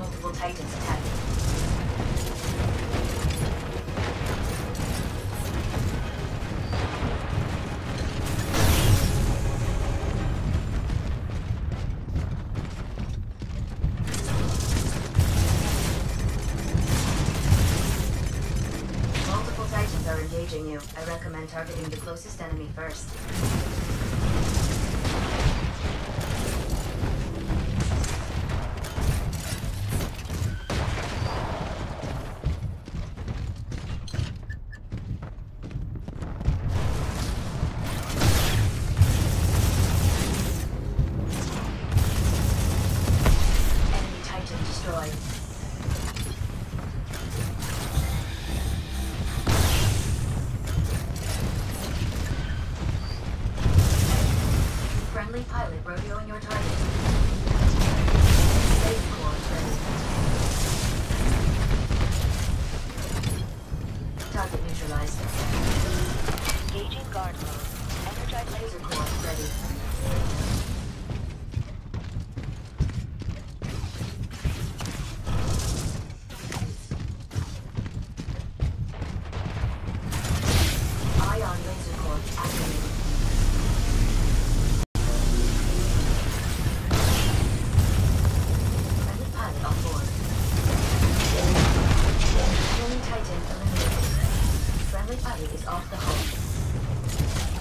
multiple titans attacking. Multiple titans are engaging you. I recommend targeting the closest enemy first. Pilot rodeoing your target. Core ready. Target neutralized. Engaging guard mode. Energize Everybody is off the hook.